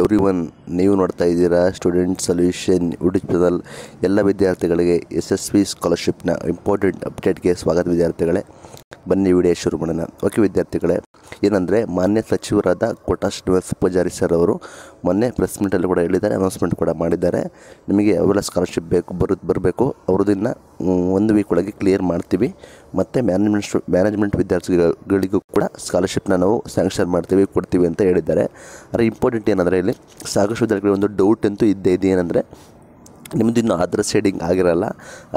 Every one ನೀವು ನೋಡ್ತಾ ಇದ್ದೀರಾ ಸ್ಟೂಡೆಂಟ್ ಸೊಲ್ಯೂಷನ್ ಯೂಟ್ಯೂಬ್ ಎಲ್ಲ ವಿದ್ಯಾರ್ಥಿಗಳಿಗೆ ಎಸ್ ಎಸ್ ವಿ ಸ್ಕಾಲರ್ಶಿಪ್ನ ಇಂಪಾರ್ಟೆಂಟ್ ಅಪ್ಡೇಟ್ಗೆ ಸ್ವಾಗತ ವಿದ್ಯಾರ್ಥಿಗಳೇ. ಬನ್ನಿ ವಿಡಿಯೋ ಶುರು ಮಾಡೋಣ. ಓಕೆ ವಿದ್ಯಾರ್ಥಿಗಳೇ, ಏನಂದರೆ ಮಾನ್ಯ ಸಚಿವರಾದ ಕೋಟಾ ಶ್ರೀನಿವಾಸ ಪೂಜಾರಿ ಸರ್ ಅವರು ಮೊನ್ನೆ ಪ್ರೆಸ್ ಮೀಟಲ್ಲಿ ಕೂಡ ಹೇಳಿದ್ದಾರೆ ಅನೌನ್ಸ್ಮೆಂಟ್ ಕೂಡ ಮಾಡಿದ್ದಾರೆ. ನಿಮಗೆ ಅವೆಲ್ಲ ಸ್ಕಾಲರ್ಶಿಪ್ ಬೇಕು, ಬರು, ಬರಬೇಕು ಅವ್ರದನ್ನ ಒಂದು ವೀಕ್ ಒಳಗೆ ಕ್ಲಿಯರ್ ಮಾಡ್ತೀವಿ. ಮತ್ತು ಮ್ಯಾನೇಜ್ಮೆಂಟ್ ಮ್ಯಾನೇಜ್ಮೆಂಟ್ ವಿದ್ಯಾರ್ಥಿಗಳಿಗೂ ಕೂಡ ಸ್ಕಾಲರ್ಶಿಪ್ನ ನಾವು ಸ್ಯಾಂಕ್ಷನ್ ಮಾಡ್ತೀವಿ, ಕೊಡ್ತೀವಿ ಅಂತ ಹೇಳಿದ್ದಾರೆ. ಆದರೆ ಇಂಪಾರ್ಟೆಂಟ್ ಏನಂದರೆ ಇಲ್ಲಿ ಸಾಕಷ್ಟು ವಿದ್ಯಾರ್ಥಿಗಳಿಗೆ ಒಂದು ಡೌಟ್ ಅಂತೂ ಇದ್ದೇ ಇದೆ ಏನಂದರೆ ನಿಮ್ಮದು ಇನ್ನೂ ಆಧಾರ್ ಶೇಡಿಂಗ್ ಆಗಿರಲ್ಲ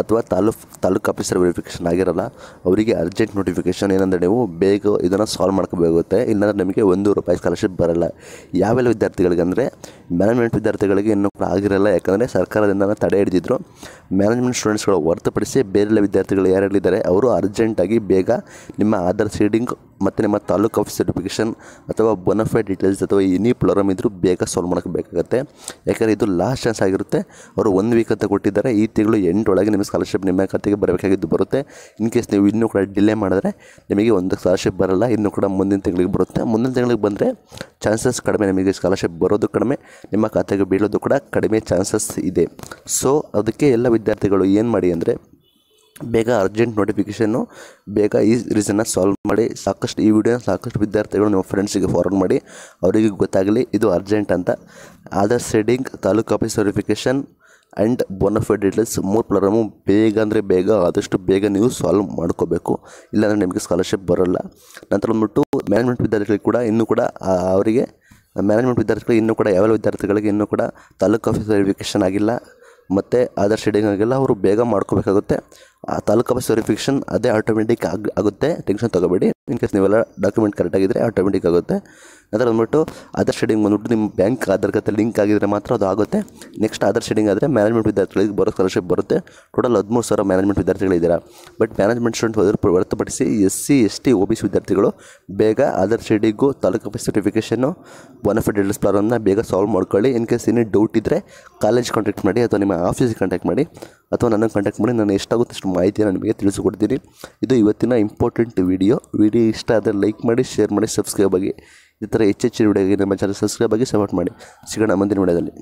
ಅಥವಾ ತಾಲೂಕ್, ತಾಲೂಕು ಆಫೀಸರ್ ವೆರಿಫಿಕೇಷನ್ ಆಗಿರಲ್ಲ, ಅವರಿಗೆ ಅರ್ಜೆಂಟ್ ನೋಟಿಫಿಕೇಷನ್ ಏನಂದರೆ ನೀವು ಬೇಗ ಇದನ್ನು ಸಾಲ್ವ್ ಮಾಡ್ಕೋಬೇಕಾಗುತ್ತೆ ಇಲ್ಲಾಂದರೆ ನಿಮಗೆ ಒಂದು ರೂಪಾಯಿ ಸ್ಕಾಲರ್ಶಿಪ್ ಬರಲ್ಲ. ಯಾವೆಲ್ಲ ವಿದ್ಯಾರ್ಥಿಗಳಿಗೆ ಅಂದರೆ ಮ್ಯಾನೇಜ್ಮೆಂಟ್ ವಿದ್ಯಾರ್ಥಿಗಳಿಗೆ ಇನ್ನೂ ಕೂಡ ಆಗಿರಲ್ಲ. ಯಾಕಂದರೆ ಸರ್ಕಾರದಿಂದ ತಡೆ ಹಿಡಿದಿದ್ರು. ಮ್ಯಾನೇಜ್ಮೆಂಟ್ ಸ್ಟೂಡೆಂಟ್ಸ್ಗಳು ಹೊರತುಪಡಿಸಿ ಬೇರೆಲ್ಲ ವಿದ್ಯಾರ್ಥಿಗಳು ಯಾರು ಹೇಳಿದ್ದಾರೆ ಅವರು ಅರ್ಜೆಂಟಾಗಿ ಬೇಗ ನಿಮ್ಮ ಆಧಾರ್ ಶೇಡಿಂಗ್ ಮತ್ತು ನಿಮ್ಮ ತಾಲೂಕು ಆಫೀಸ್ ಸರ್ಟಿಫಿಕೇಷನ್ ಅಥವಾ ಬೊನಫೈಡ್ ಡೀಟೇಲ್ಸ್ ಅಥವಾ ಎನಿ ಪ್ಲೋರಮ್ ಇದ್ದರೂ ಬೇಗ ಸಾಲ್ವ್ ಮಾಡೋಕ್ಕಾಗುತ್ತೆ ಯಾಕಂದರೆ ಇದು ಲಾಸ್ಟ್ ಚಾನ್ಸ್ ಆಗಿರುತ್ತೆ. ಅವರು ಒಂದು ವೀಕ್ ಅಂತ ಕೊಟ್ಟಿದ್ದಾರೆ. ಈ ತಿಂಗಳು ಎಂಟೊಳಗೆ ನಿಮ್ಮ ಸ್ಕಾಲರ್ಶಿಪ್ ನಿಮ್ಮ ಖಾತೆಗೆ ಬರಬೇಕಾಗಿದ್ದು ಬರುತ್ತೆ. ಇನ್ ಕೇಸ್ ನೀವು ಇನ್ನೂ ಕೂಡ ಡಿಲೇ ಮಾಡಿದ್ರೆ ನಿಮಗೆ ಒಂದು ಸ್ಕಾಲರ್ಶಿಪ್ ಬರಲ್ಲ. ಇನ್ನೂ ಕೂಡ ಮುಂದಿನ ತಿಂಗಳಿಗೆ ಬರುತ್ತೆ. ಮುಂದಿನ ತಿಂಗಳಿಗೆ ಬಂದರೆ ಚಾನ್ಸಸ್ ಕಡಿಮೆ ನಿಮಗೆ ಸ್ಕಾಲರ್ಶಿಪ್ ಬರೋದು ಕಡಿಮೆ. ನಿಮ್ಮ ಖಾತೆಗೆ ಬೀಳೋದು ಕೂಡ ಕಡಿಮೆ ಚಾನ್ಸಸ್ ಇದೆ. ಸೊ ಅದಕ್ಕೆ ಎಲ್ಲ ವಿದ್ಯಾರ್ಥಿಗಳು ಏನು ಮಾಡಿ ಅಂದರೆ ಬೇಗ ಅರ್ಜೆಂಟ್ ನೋಟಿಫಿಕೇಷನ್ನು ಬೇಗ ಈ ರೀಸನ್ನ ಸಾಲ್ವ್ ಮಾಡಿ, ಸಾಕಷ್ಟು ಈ ವಿಡಿಯೋ ಸಾಕಷ್ಟು ವಿದ್ಯಾರ್ಥಿಗಳು ನಿಮ್ಮ ಫ್ರೆಂಡ್ಸಿಗೆ ಫಾರ್ವರ್ಡ್ ಮಾಡಿ, ಅವರಿಗೆ ಗೊತ್ತಾಗಲಿ ಇದು ಅರ್ಜೆಂಟ್ ಅಂತ. Aadhaar seeding taluk office verification and bonafide details ಮೂರು ಪ್ರಾಬ್ಲಮು ಬೇಗ ಅಂದರೆ ಬೇಗ ಆದಷ್ಟು ಬೇಗ ನೀವು ಸಾಲ್ವ್ ಮಾಡ್ಕೋಬೇಕು. ಇಲ್ಲಾಂದರೆ ನಿಮಗೆ ಸ್ಕಾಲರ್ಶಿಪ್ ಬರೋಲ್ಲ. ನಂತರ ಬಂದ್ಬಿಟ್ಟು ಮ್ಯಾನೇಜ್ಮೆಂಟ್ ವಿದ್ಯಾರ್ಥಿಗಳಿಗೆ ಕೂಡ ಇನ್ನೂ ಕೂಡ ಅವರಿಗೆ ಮ್ಯಾನೇಜ್ಮೆಂಟ್ ವಿದ್ಯಾರ್ಥಿಗಳಿಗೆ ಇನ್ನೂ ಕೂಡ, ಯಾವೆಲ್ಲ ವಿದ್ಯಾರ್ಥಿಗಳಿಗೆ ಇನ್ನೂ ಕೂಡ ತಾಲೂಕು ಆಫೀಸ್ ವೆರಿಫಿಕೇಷನ್ ಆಗಿಲ್ಲ. ಮತ್ತು ಅದರ್ ಶೇಡಿಂಗ್ ಆಗಿಲ್ಲ ಅವರು ಬೇಗ ಮಾಡ್ಕೋಬೇಕಾಗುತ್ತೆ. ಆ ತಾಲೂಕು ಆಫೀಸ್ ವೆರಿಫಿಕೇಷನ್ ಅದೇ ಆಟೋಮೆಟಿಕ್ ಆಗ ಆಗುತ್ತೆ. ಟೆನ್ಷನ್ ತೊಗೋಬೇಡಿ. ಇನ್ ಕೇಸ್ ನೀವೆಲ್ಲ ಡಾಕ್ಯುಮೆಂಟ್ ಕರೆಕ್ಟಾಗಿದ್ದರೆ ಆಟೋಮೆಟಿಕ್ ಆಗುತ್ತೆ. ನಂತರ ಬಂದ್ಬಿಟ್ಟು ಆಧಾರ್ ಶೇಡಿಂಗ್ ಬಂದ್ಬಿಟ್ಟು ನಿಮ್ಮ ಬ್ಯಾಂಕ್ ಆಧಾರ್ ಲಿಂಕ್ ಆಗಿದ್ರೆ ಮಾತ್ರ ಅದು ಆಗುತ್ತೆ. ನೆಕ್ಸ್ಟ್ ಆಧಾರ್ ಶೇಡಿಂಗ್ ಆದರೆ ಮ್ಯಾನೇಜ್ಮೆಂಟ್ ವಿದ್ಯಾರ್ಥಿಗಳಿಗೆ ಬರೋ ಸ್ಕಾಲರ್ಶಿಪ್ ಬರುತ್ತೆ. ಟೋಟಲ್ ಹದಿಮೂರು ಸಾವಿರ ಮ್ಯಾನೇಜ್ಮೆಂಟ್ ವಿದ್ಯಾರ್ಥಿಗಳಿದ್ದೀರಾ. ಬಟ್ ಮ್ಯಾನೇಜ್ಮೆಂಟ್ ಸ್ಟೂಡೆಂಟ್ ಹೊರ ಹೊರತುಪಡಿಸಿ S C, S T O B C ವಿದ್ಯಾರ್ಥಿಗಳು ಬೇಗ ಆಧಾರ್ ಶೆಡಿಗೂ, ತಾಲೂಕು ಆಫೀಸ್ ಸರ್ಟಿಫಿಕೇಷನ್ನು ಎ ಡೀಟೇಲ್ಸ್ ಪ್ರಾಬ್ಲಮ್ನ ಬೇಗ ಸಾಲ್ವ್ ಮಾಡ್ಕೊಳ್ಳಿ. ಇನ್ ಕೇಸ್ ಏನೇ ಡೌಟ್ ಇದ್ದರೆ ಕಾಲೇಜ್ ಕಾಂಟ್ಯಾಕ್ಟ್ ಮಾಡಿ ಅಥವಾ ನಿಮ್ಮ ಆಫೀಸಿಗೆ ಕಾಂಟ್ಯಾಕ್ಟ್ ಮಾಡಿ ಅಥವಾ ನನ್ನನ್ನು ಕಾಂಟ್ಯಾಕ್ಟ್ ಮಾಡಿ. ನಾನು ಎಷ್ಟಾಗುತ್ತೆ ಅಷ್ಟು ಮಾಹಿತಿಯನ್ನು ನಿಮಗೆ ತಿಳಿಸಿಕೊಡ್ತೀನಿ. ಇದು ಇವತ್ತಿನ ಇಂಪಾರ್ಟೆಂಟ್ ವಿಡಿಯೋ ವಿಡಿಯೋ ಇಷ್ಟ ಆದರೆ ಲೈಕ್ ಮಾಡಿ ಶೇರ್ ಮಾಡಿ ಸಬ್ಸ್ಕ್ರೈಬ್ ಆಗಿ ಈ ಥರ ಹೆಚ್ಚೆಚ್ಚಿನ ವಿಡಿಯೋಗೆ ನಮ್ಮ ಚಾನಲ್ ಸಬ್ಸ್ಕ್ರೈಬ್ ಆಗಿ ಸಪೋರ್ಟ್ ಮಾಡಿ. ಸಿಗೋಣ ಮುಂದಿನ ವಿಡಿಯೋದಲ್ಲಿ.